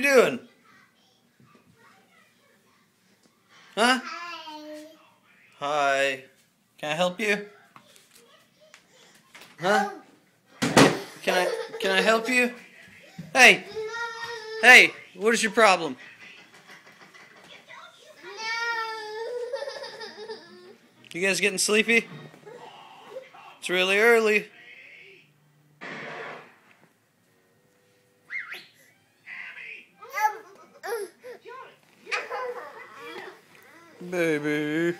you doing? Huh? Hi. Can I help you? Huh? Can I can I help you? Hey, hey, what is your problem? You guys getting sleepy? It's really early. Baby.